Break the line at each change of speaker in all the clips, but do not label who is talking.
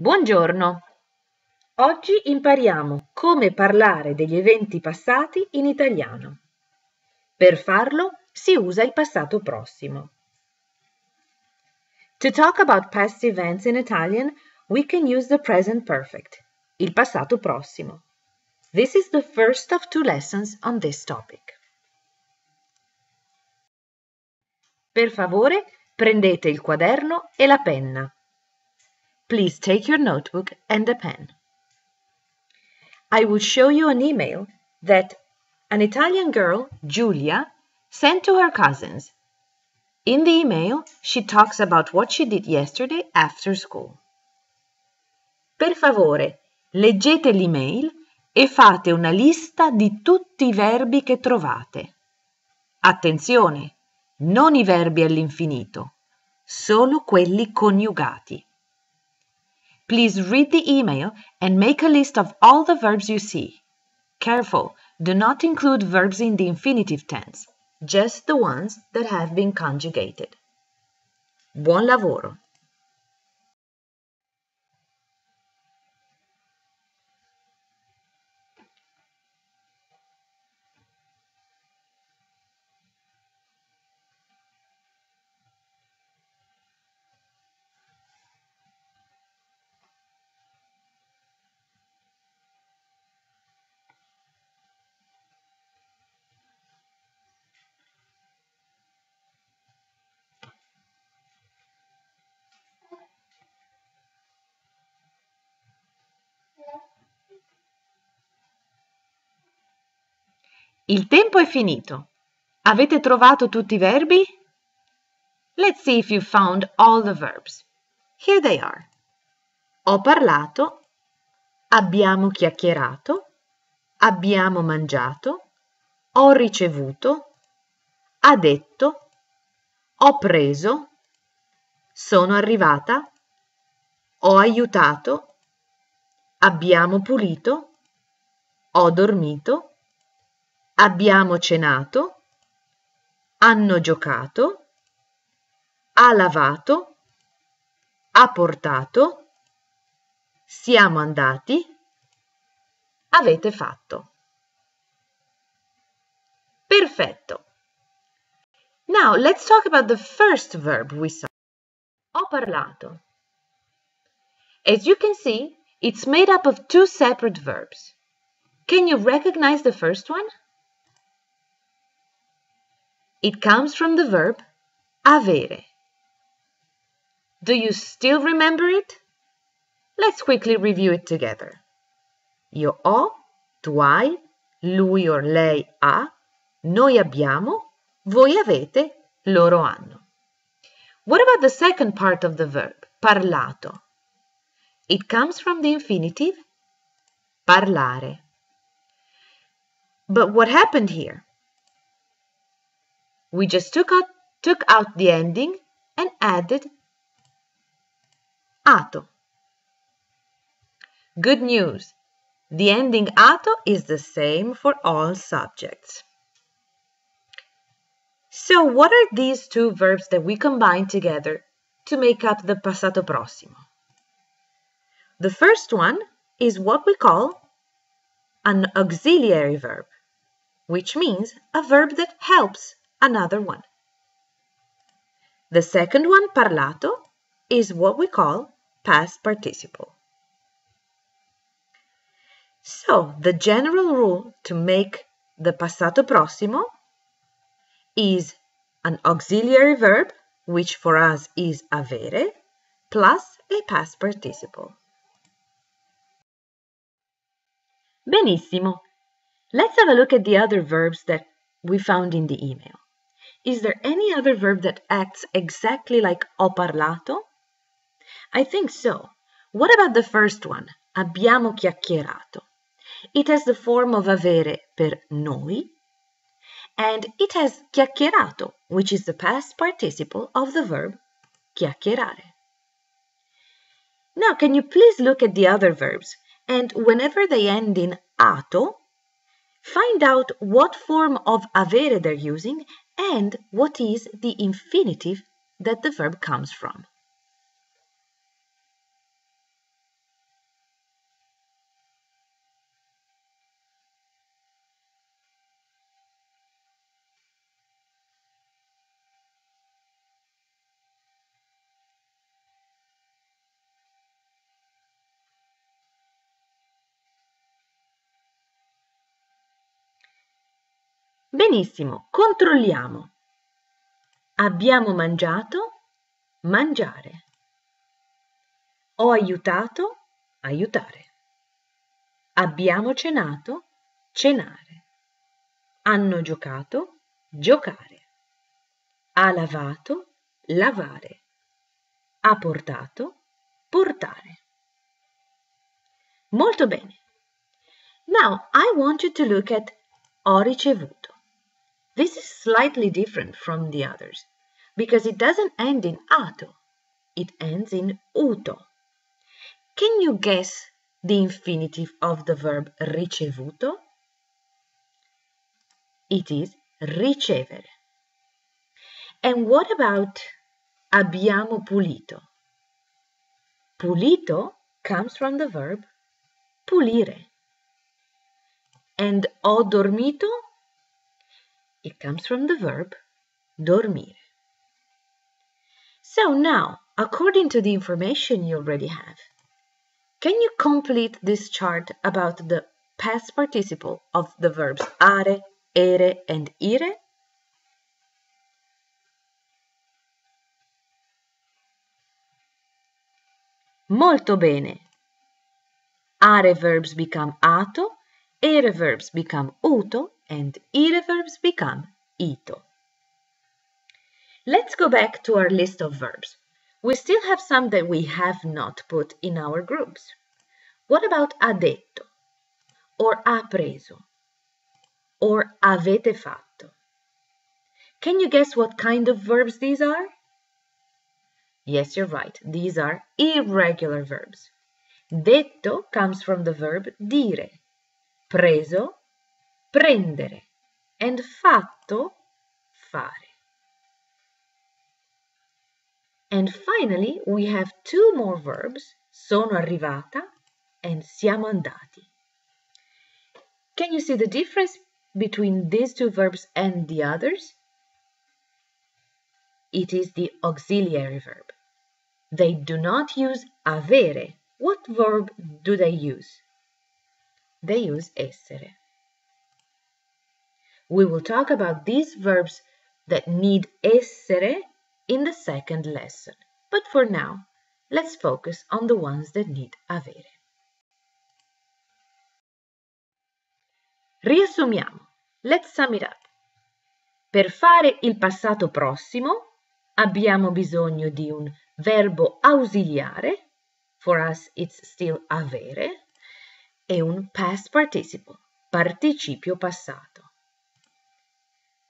Buongiorno! Oggi impariamo come parlare degli eventi passati in italiano. Per farlo si usa il passato prossimo. To talk about past events in Italian, we can use the present perfect, il passato prossimo. This is the first of two lessons on this topic. Per favore, prendete il quaderno e la penna. Please take your notebook and a pen. I will show you an email that an Italian girl, Giulia, sent to her cousins. In the email, she talks about what she did yesterday after school. Per favore, leggete l'email e fate una lista di tutti i verbi che trovate. Attenzione, non i verbi all'infinito, solo quelli coniugati. Please read the email and make a list of all the verbs you see. Careful, do not include verbs in the infinitive tense, just the ones that have been conjugated. Buon lavoro! Il tempo è finito. Avete trovato tutti i verbi? Let's see if you found all the verbs. Here they are. Ho parlato, abbiamo chiacchierato, abbiamo mangiato, ho ricevuto, ha detto, ho preso, sono arrivata, ho aiutato, abbiamo pulito, ho dormito, abbiamo cenato, hanno giocato, ha lavato, ha portato, siamo andati, avete fatto. Perfetto. Now let's talk about the first verb we saw. Ho parlato. As you can see, it's made up of two separate verbs. Can you recognize the first one? It comes from the verb avere. Do you still remember it? Let's quickly review it together. Io ho, tu hai, lui or lei ha, noi abbiamo, voi avete, loro hanno. What about the second part of the verb, parlato? It comes from the infinitive parlare. But what happened here? We just took out, took out the ending and added ato. Good news! The ending ato is the same for all subjects. So what are these two verbs that we combine together to make up the passato prossimo? The first one is what we call an auxiliary verb, which means a verb that helps another one. The second one, parlato, is what we call past participle. So, the general rule to make the passato prossimo is an auxiliary verb, which for us is avere, plus a past participle. Benissimo. Let's have a look at the other verbs that we found in the email. Is there any other verb that acts exactly like ho parlato? I think so. What about the first one? Abbiamo chiacchierato. It has the form of avere per noi, and it has chiacchierato, which is the past participle of the verb chiacchierare. Now, can you please look at the other verbs, and whenever they end in ato, find out what form of avere they're using and what is the infinitive that the verb comes from. Benissimo, controlliamo. Abbiamo mangiato, mangiare. Ho aiutato, aiutare. Abbiamo cenato, cenare. Hanno giocato, giocare. Ha lavato, lavare. Ha portato, portare. Molto bene. Now I want you to look at ho ricevuto. This is slightly different from the others because it doesn't end in ato, it ends in uto. Can you guess the infinitive of the verb ricevuto? It is ricevere. And what about abbiamo pulito? Pulito comes from the verb pulire. And ho dormito? It comes from the verb dormire. So now, according to the information you already have, can you complete this chart about the past participle of the verbs are, ere, and ire? Molto bene. Are verbs become ato, ere verbs become uto, and ire verbs become ito. Let's go back to our list of verbs. We still have some that we have not put in our groups. What about ha detto? Or ha preso? Or avete fatto? Can you guess what kind of verbs these are? Yes, you're right. These are irregular verbs. Detto comes from the verb dire. Preso, prendere. And fatto, fare. And finally, we have two more verbs, sono arrivata and siamo andati. Can you see the difference between these two verbs and the others? It is the auxiliary verb. They do not use avere. What verb do they use? They use essere. We will talk about these verbs that need essere in the second lesson. But for now, let's focus on the ones that need avere. Riassumiamo. Let's sum it up. Per fare il passato prossimo abbiamo bisogno di un verbo ausiliare, for us it's still avere, e un past participle, participio passato.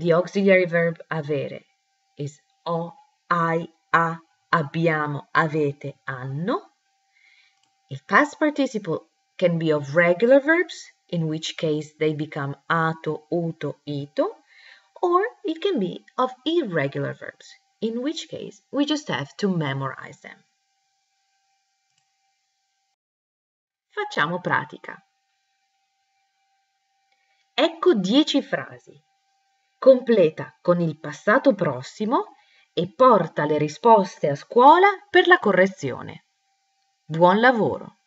The auxiliary verb avere is ho, hai, ha, abbiamo, avete, hanno. Il past participle can be of regular verbs, in which case they become ato, uto, ito, or it can be of irregular verbs, in which case we just have to memorize them. Facciamo pratica. Ecco 10 frasi. Completa con il passato prossimo e porta le risposte a scuola per la correzione. Buon lavoro!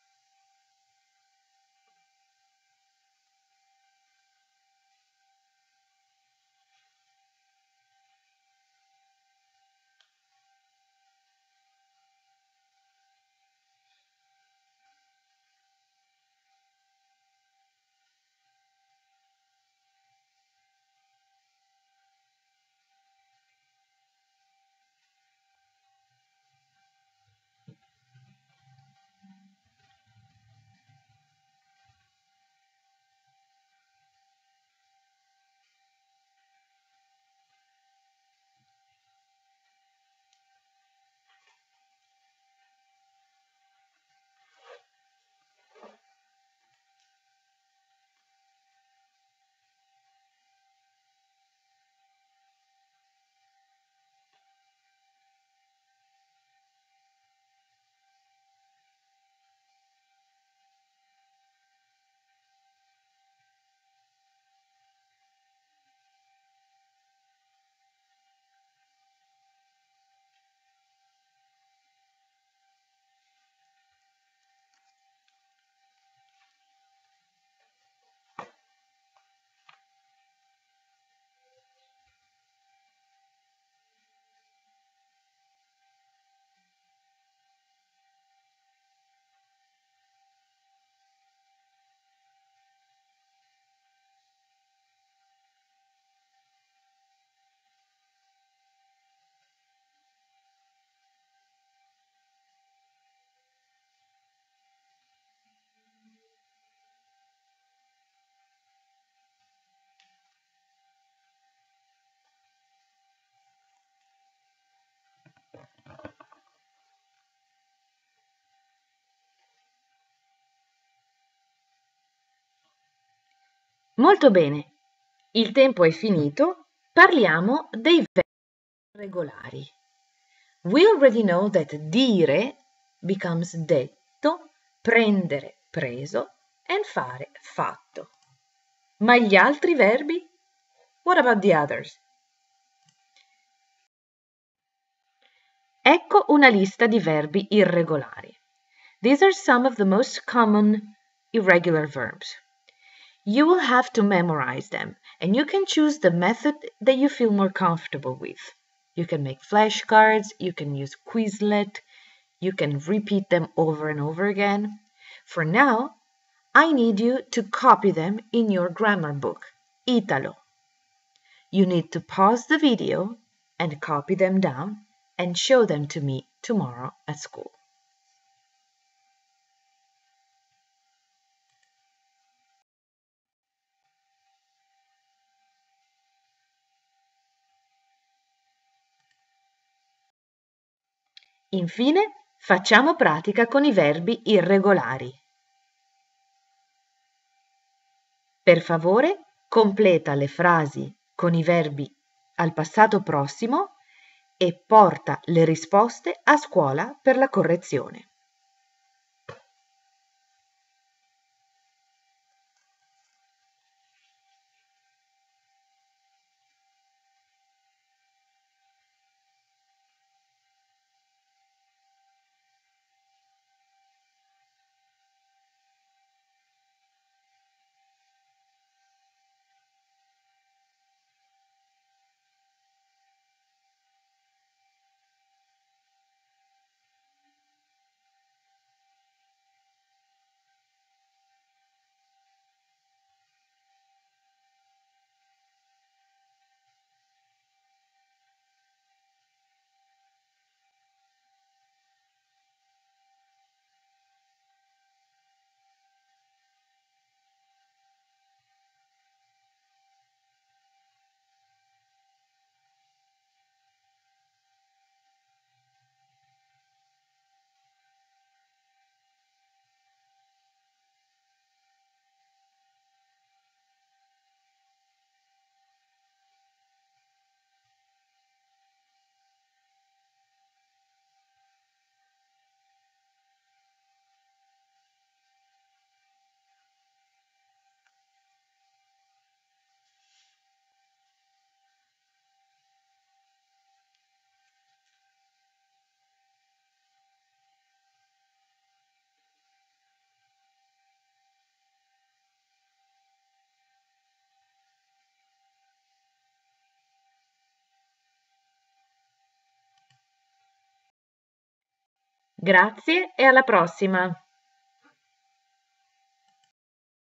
Molto bene. Il tempo è finito. Parliamo dei verbi regolari. We already know that dire becomes detto, prendere preso and fare fatto. Ma gli altri verbi? What about the others? Ecco una lista di verbi irregolari. These are some of the most common irregular verbs. You will have to memorize them, and you can choose the method that you feel more comfortable with. You can make flashcards, you can use Quizlet, you can repeat them over and over again. For now, I need you to copy them in your grammar book, Italo. You need to pause the video and copy them down and show them to me tomorrow at school. Infine, facciamo pratica con i verbi irregolari. Per favore, completa le frasi con i verbi al passato prossimo e porta le risposte a scuola per la correzione. Grazie e alla prossima!